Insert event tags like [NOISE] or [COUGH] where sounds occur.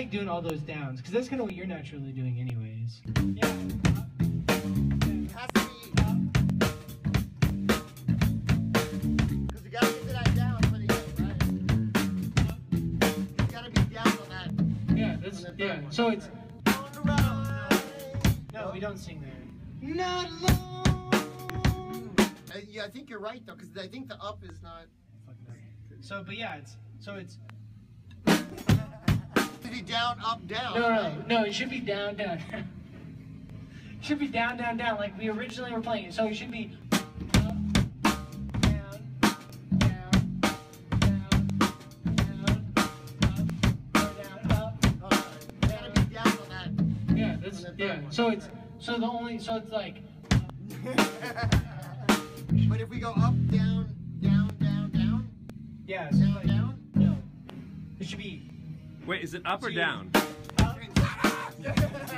like doing all those downs because that's kind of what you're naturally doing, anyways. Yeah. It has to be. Because you gotta get to that down pretty good, right? You gotta be down on that. Yeah, that's On the third yeah. one. So it's On the right. no, we don't sing there. Not alone. Uh, yeah, I think you're right though, because I think the up is not. So, but yeah, it's so it's Should be down, up, down. no, no, right? no. It should be down, [LAUGHS] down. it should be down, down, down, like we originally were playing it. So it should be yeah. So it's so the only so it's like But if we go up, down, down, down, down, yeah, so down, like down. no, it should be Wait, is it up or down? up, [LAUGHS]